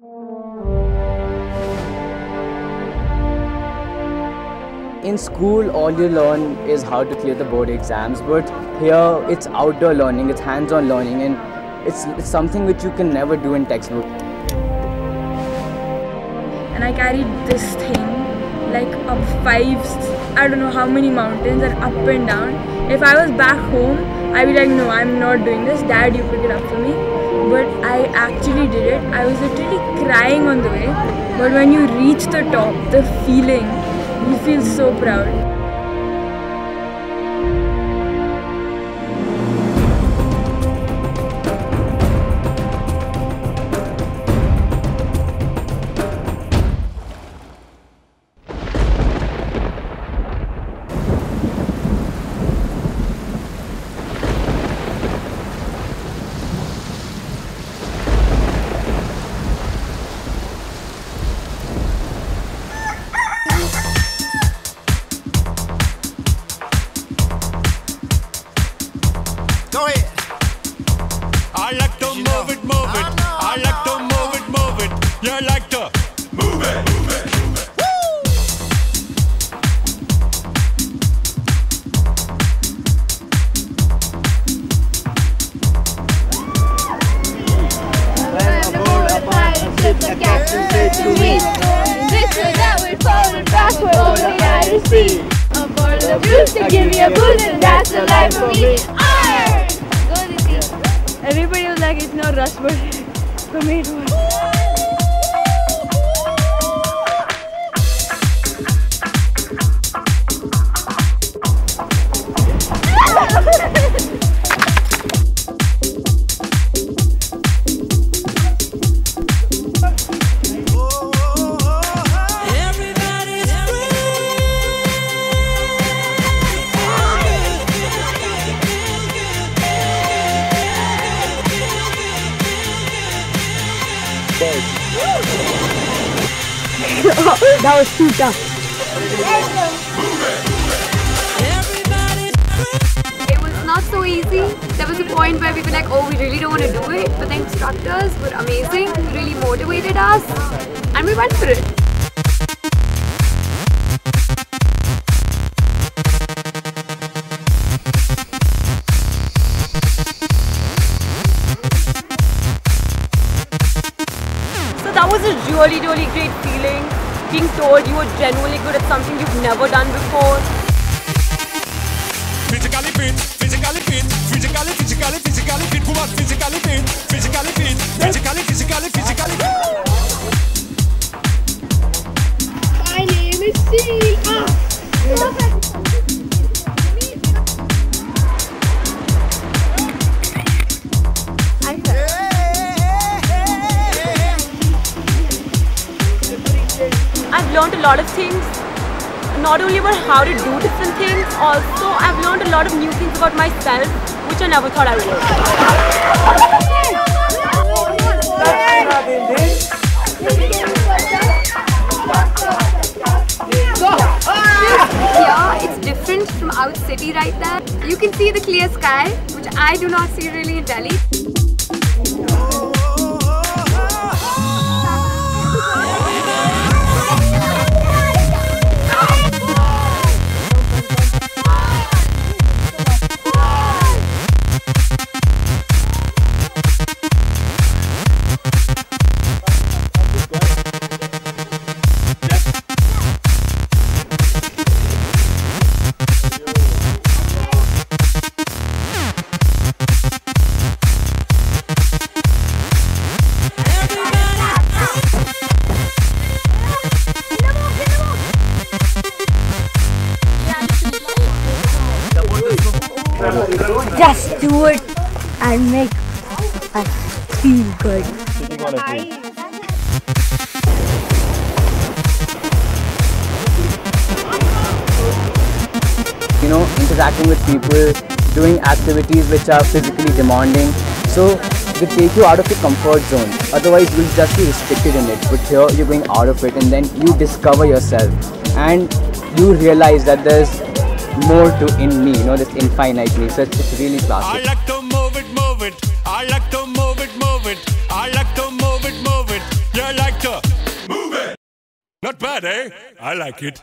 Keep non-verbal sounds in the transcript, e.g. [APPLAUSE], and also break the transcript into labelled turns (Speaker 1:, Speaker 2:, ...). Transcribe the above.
Speaker 1: In school, all you learn is how to clear the board exams, but here it's outdoor learning, it's hands-on learning, and it's, it's something which you can never do in textbook.
Speaker 2: and I carried this thing like up five, I don't know how many mountains and up and down. If I was back home, I'd be like, no, I'm not doing this. Dad, you pick it up for me. But I actually did it. I was literally crying on the way. But when you reach the top, the feeling, you feel so proud.
Speaker 3: I like to move it, move it.
Speaker 4: I know,
Speaker 3: I
Speaker 4: I
Speaker 3: like to move it, move it. You like to move it, move it, move it.
Speaker 5: the captain said to me, This is that we're falling backward over the Odyssey. Aboard the boost to give me a boost, and that's the life for me.
Speaker 2: Everybody was like, it's not rush, but [LAUGHS] for me it was. That was too tough.
Speaker 6: It was not so easy. There was a point where we were like, oh, we really don't want to do it. But the instructors were amazing, really motivated us, and we went for it. That was a really, really great feeling. Being told you were genuinely good at something you've never done before.
Speaker 3: physically fit, physically fit,
Speaker 6: I've learned a lot of things, not only about how to do different things, also I've learned a lot of new things about myself, which I never thought I would. Different from out city right there. You can see the clear sky, which I do not see really in Delhi.
Speaker 2: And make us feel good.
Speaker 1: You know, interacting with people, doing activities which are physically demanding. So they take you out of your comfort zone. Otherwise, you'll just be restricted in it. But here, you're going out of it, and then you discover yourself, and you realize that there's more to in me. You know, this infinite me. So it's, it's really
Speaker 3: move
Speaker 1: it.
Speaker 3: I like to move it, move it. I like to move it, move it. You like to move it. Not bad, eh? I like it.